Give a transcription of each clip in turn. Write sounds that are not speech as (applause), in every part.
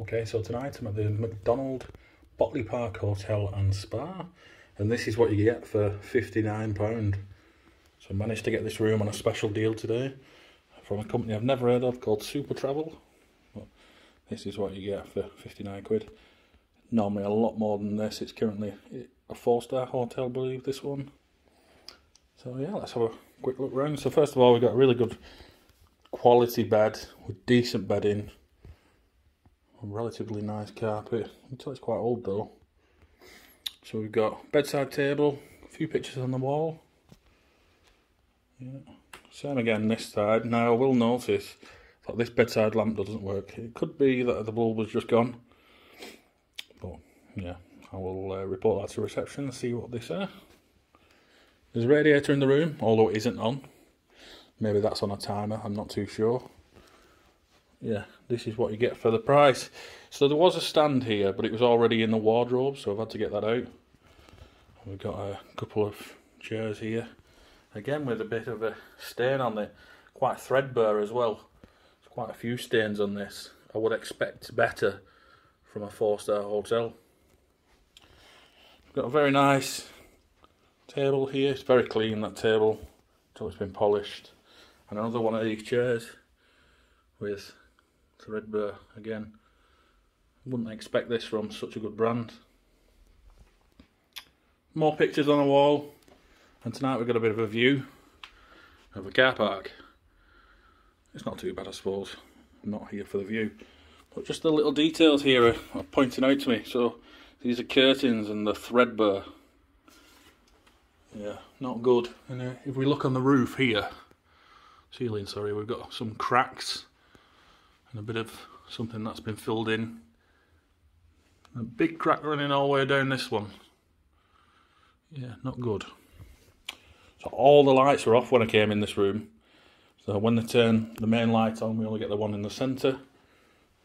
Okay, so tonight I'm at the Macdonald Botley Park Hotel and Spa, and this is what you get for £59. So I managed to get this room on a special deal today from a company I've never heard of called Super Travel. But this is what you get for 59 quid. Normally a lot more than this, it's currently a four star hotel, I believe, this one. So yeah, let's have a quick look around. So first of all, we've got a really good quality bed with decent bedding relatively nice carpet. Until it's quite old though. So we've got bedside table, a few pictures on the wall. Yeah. Same again this side. Now I will notice that this bedside lamp doesn't work. It could be that the bulb was just gone. But yeah, I will uh, report that to reception and see what they say. There's a radiator in the room, although it isn't on. Maybe that's on a timer, I'm not too sure yeah, this is what you get for the price. So there was a stand here, but it was already in the wardrobe, so I've had to get that out. We've got a couple of chairs here, again with a bit of a stain on it, quite threadbare as well. There's quite a few stains on this. I would expect better from a four-star hotel. We've got a very nice table here. It's very clean, that table, until it's been polished. And another one of these chairs with Threadbare again. Wouldn't expect this from such a good brand. More pictures on the wall. And tonight we've got a bit of a view of a car park. It's not too bad I suppose. I'm not here for the view. But just the little details here are, are pointing out to me. So these are curtains and the threadbare. Yeah, not good. And uh, if we look on the roof here, ceiling, sorry, we've got some cracks and a bit of something that's been filled in. A big crack running all the way down this one. Yeah, not good. So all the lights were off when I came in this room. So when they turn the main light on, we only get the one in the centre.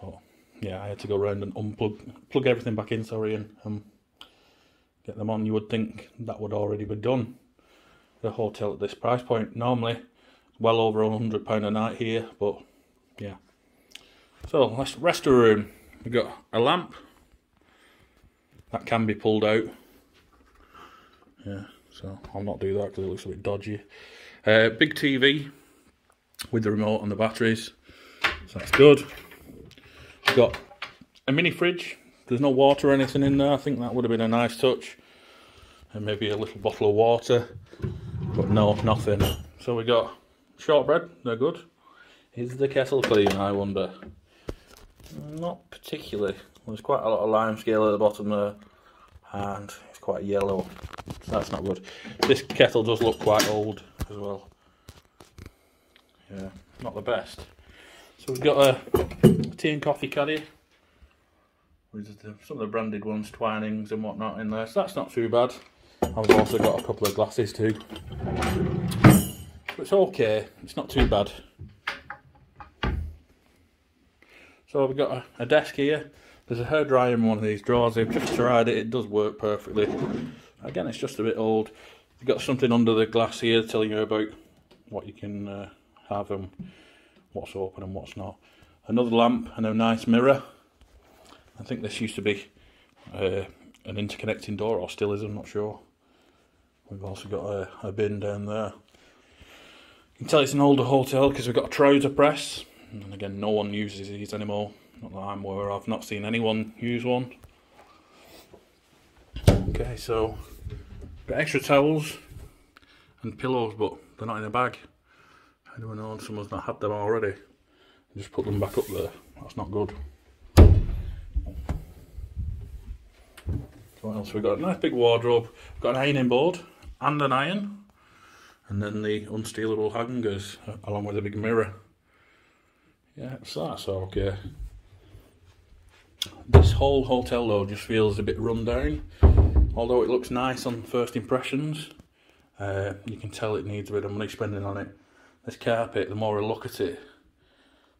But yeah, I had to go around and unplug, plug everything back in, sorry, and um, get them on. You would think that would already be done. The hotel at this price point, normally well over a £100 a night here, but yeah. So let's rest of room. We've got a lamp that can be pulled out. Yeah, so I'll not do that because it looks a bit dodgy. Uh, big TV with the remote and the batteries. So that's good. We've got a mini fridge. There's no water or anything in there. I think that would have been a nice touch. And maybe a little bottle of water. But no, nothing. So we got shortbread. They're good. Is the kettle clean, I wonder? Not particularly. There's quite a lot of lime scale at the bottom there, and it's quite yellow, so that's not good. This kettle does look quite old as well. Yeah, not the best. So we've got a tea and coffee caddy with some of the branded ones, Twinings and whatnot in there, so that's not too bad. I've also got a couple of glasses too. It's okay, it's not too bad. So we've got a, a desk here. There's a hairdryer in one of these drawers. I've just tried it. It does work perfectly. Again, it's just a bit old. You've got something under the glass here telling you about what you can uh, have and what's open and what's not. Another lamp and a nice mirror. I think this used to be uh, an interconnecting door, or still is, I'm not sure. We've also got a, a bin down there. You can tell it's an older hotel because we've got a trouser press and again, no one uses these anymore. Not that I'm aware of. Not seen anyone use one. Okay, so got extra towels and pillows, but they're not in a bag. Anyone knows someone's not had them already? Just put them back up there. That's not good. What else we got? A nice big wardrobe. Got an ironing board and an iron, and then the unstealable hangers along with a big mirror. Yeah, so that's okay. This whole hotel though just feels a bit run down. Although it looks nice on first impressions, uh, you can tell it needs a bit of money spending on it. This carpet, the more I look at it,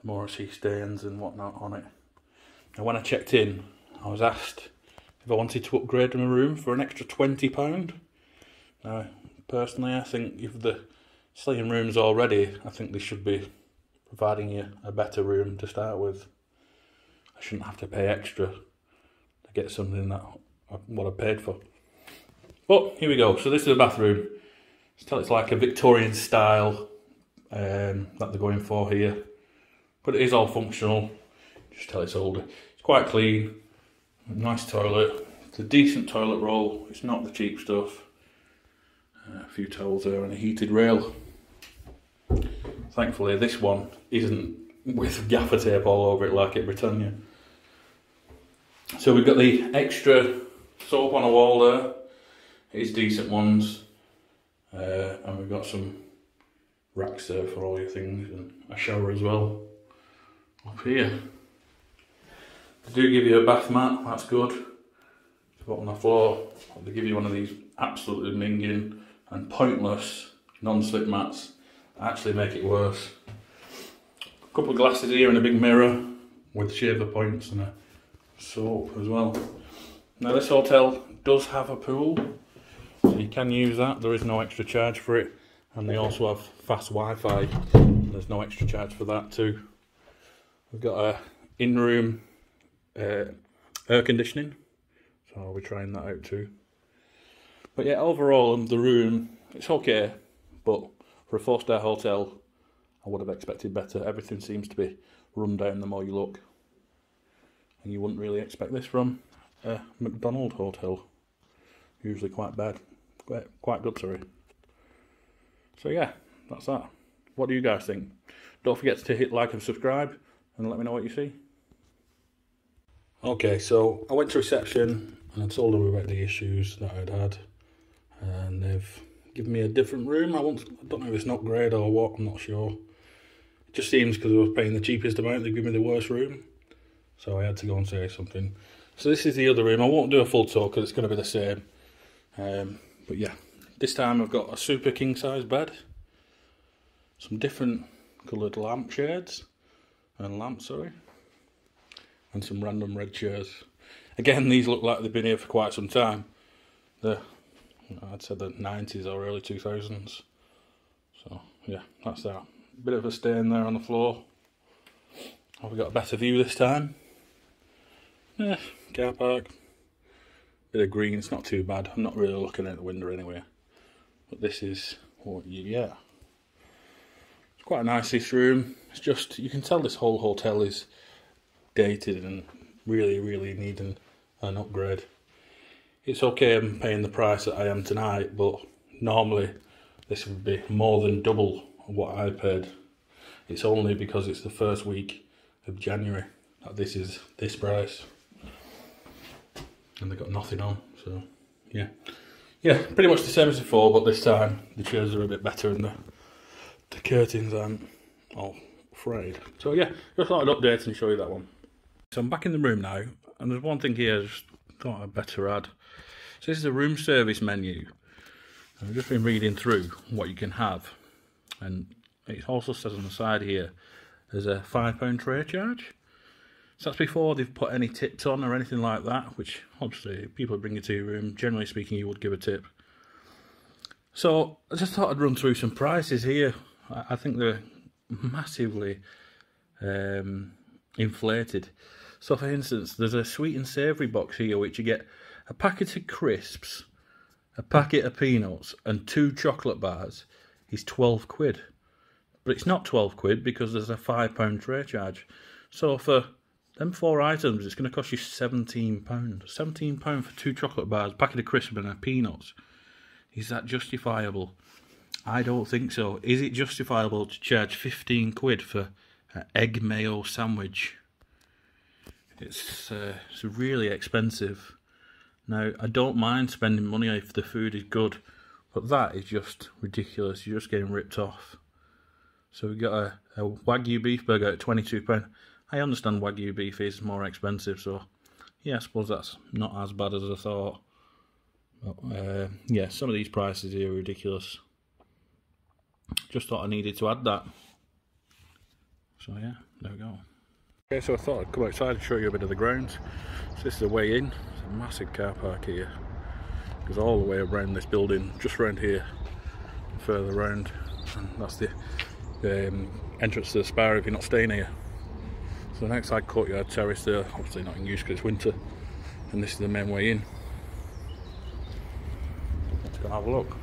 the more I see stains and whatnot on it. And when I checked in, I was asked if I wanted to upgrade my room for an extra £20. Now, personally, I think if the sleeping room's already, I think they should be providing you a better room to start with. I shouldn't have to pay extra to get something that what I paid for. But here we go. So this is the bathroom. Still, it's like a Victorian style um, that they're going for here, but it is all functional. Just tell it's older. It's quite clean. Nice toilet. It's a decent toilet roll. It's not the cheap stuff. Uh, a few towels there and a heated rail. Thankfully, this one isn't with (laughs) gaffer tape all over it like at Britannia. So we've got the extra soap on a wall there. It's decent ones. Uh, and we've got some racks there for all your things and a shower as well. Up here. They do give you a bath mat, that's good. To put on the floor. They give you one of these absolutely minging and pointless non-slip mats actually make it worse. A couple of glasses here and a big mirror with shaver points and a soap as well. Now this hotel does have a pool, so you can use that. There is no extra charge for it, and they also have fast Wi-Fi. There's no extra charge for that too. We've got a in-room uh, air conditioning, so I'll be trying that out too. But yeah, overall, the room it's okay, but for a four-star hotel, I would have expected better. Everything seems to be run down the more you look, and you wouldn't really expect this from a Macdonald hotel. Usually quite bad, quite quite good, sorry. So yeah, that's that. What do you guys think? Don't forget to hit like and subscribe, and let me know what you see. Okay, so I went to reception and I told them about the issues that I'd had, and they've given me a different room. I, want, I don't know if it's not great or what, I'm not sure. It just seems because I was paying the cheapest amount, they give me the worst room. So I had to go and say something. So this is the other room. I won't do a full tour because it's going to be the same. Um, but yeah, this time I've got a super king size bed, some different coloured lamp shades, and lamps, sorry, and some random red chairs. Again, these look like they've been here for quite some time. The I'd say the 90s or early 2000s. So yeah, that's that. Bit of a stain there on the floor. Have we got a better view this time? Yeah, car park. Bit of green, it's not too bad. I'm not really looking at the window anyway. But this is what you get. It's quite a nice this room. It's just, you can tell this whole hotel is dated and really, really needing an upgrade it's okay I'm paying the price that I am tonight, but normally this would be more than double what I paid. It's only because it's the first week of January that this is this price. And they've got nothing on, so yeah. Yeah, pretty much the same as before, but this time the chairs are a bit better and the, the curtains aren't all frayed. So yeah, just thought I'd update and show you that one. So I'm back in the room now, and there's one thing here thought I'd better add. So this is a room service menu. I've just been reading through what you can have. And it also says on the side here, there's a £5 tray charge. So that's before they've put any tips on or anything like that, which obviously people bring you to your room, generally speaking you would give a tip. So I just thought I'd run through some prices here. I think they're massively um, inflated. So for instance, there's a sweet and savoury box here which you get a packet of crisps, a packet of peanuts, and two chocolate bars is 12 quid. But it's not 12 quid because there's a £5 tray charge. So for them four items, it's going to cost you £17. £17 for two chocolate bars, packet of crisps, and a peanuts. Is that justifiable? I don't think so. Is it justifiable to charge 15 quid for an egg mayo sandwich? It's, uh, it's really expensive. Now, I don't mind spending money if the food is good, but that is just ridiculous. You're just getting ripped off. So we got a, a Wagyu beef burger at £22. I understand Wagyu beef is more expensive, so yeah, I suppose that's not as bad as I thought. But uh, yeah, some of these prices here are ridiculous. Just thought I needed to add that. So yeah, there we go. Okay, so I thought I'd come outside and show you a bit of the grounds. So this is the way in It's a massive car park here. Goes all the way around this building, just around here, further around. And that's the um, entrance to the spa if you're not staying here. So the next side courtyard terrace there, obviously not in use because it's winter, and this is the main way in. Let's go have a look.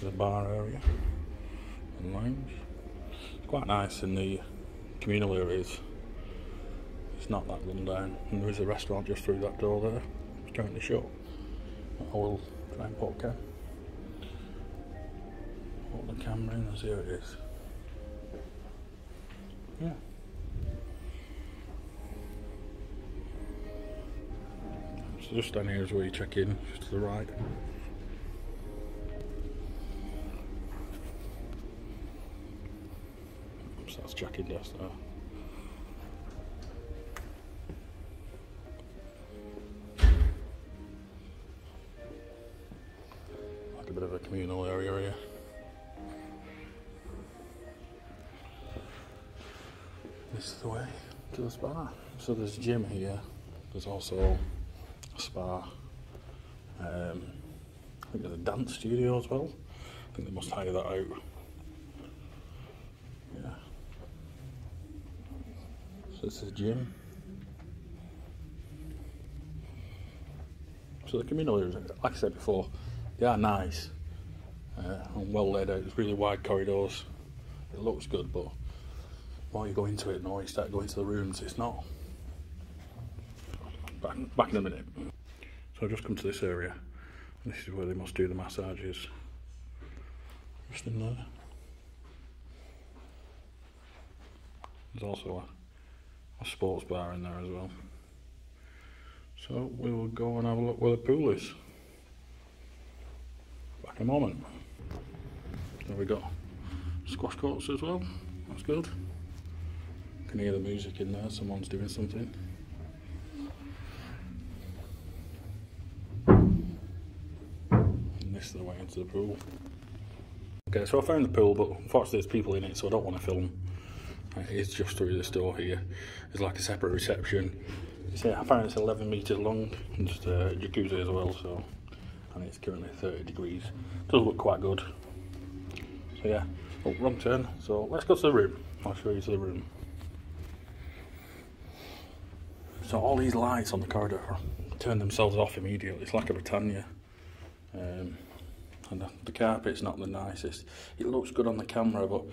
The bar area and lounge. Quite nice in the communal areas. It's not that run down. And there is a restaurant just through that door there. It's currently shut. I will try and put a. Put the camera in see how it is. Yeah. So just down here is where you check in, just to the right. In desk there. Like a bit of a communal area here. This is the way to the spa. So there's a gym here. There's also a spa. Um, I think there's a dance studio as well. I think they must hire that out. So this is gym. So the communal areas, like I said before, they are nice uh, and well laid out. It's really wide corridors. It looks good, but while you go into it while you start going to the rooms, it's not. Back, back in a minute. So I've just come to this area. This is where they must do the massages. Just in there. There's also a, a sports bar in there as well. So we will go and have a look where the pool is. Back in a moment. There we go. Squash courts as well. That's good. Can hear the music in there. Someone's doing something. And this is the way into the pool. Okay, so I found the pool, but unfortunately there's people in it, so I don't want to film. It's just through this door here. There's like a separate reception. It's, uh, apparently it's 11 metres long, and just a jacuzzi as well, so... And it's currently 30 degrees. Does look quite good. So yeah, oh, wrong turn. So let's go to the room. I'll show you to the room. So all these lights on the corridor turn themselves off immediately. It's like a Britannia. Um, and the, the carpet's not the nicest. It looks good on the camera, but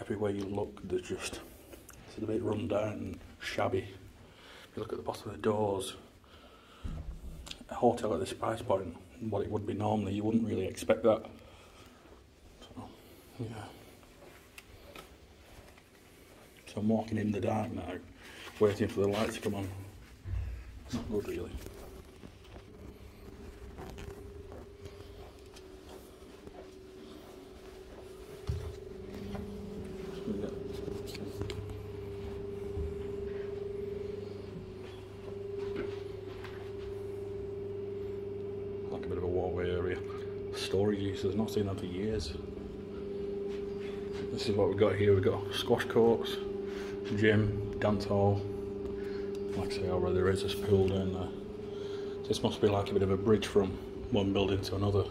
everywhere you look, there's just it's a bit run down and shabby. If you look at the bottom of the doors, a hotel at this price point, what it would be normally, you wouldn't really expect that. So, yeah. So I'm walking in the dark now, waiting for the lights to come on. Not good, really. Like a bit of a walkway area. Storage uses, not seen them for years. This is what we've got here. We've got squash courts, gym, dance hall. Like I say, over there is a pool down there. This must be like a bit of a bridge from one building to another.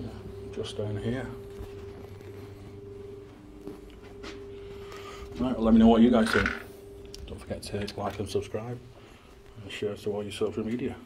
Yeah, just down here. Right, well, let me know what you guys think. Don't forget to like and subscribe and share to all your social media.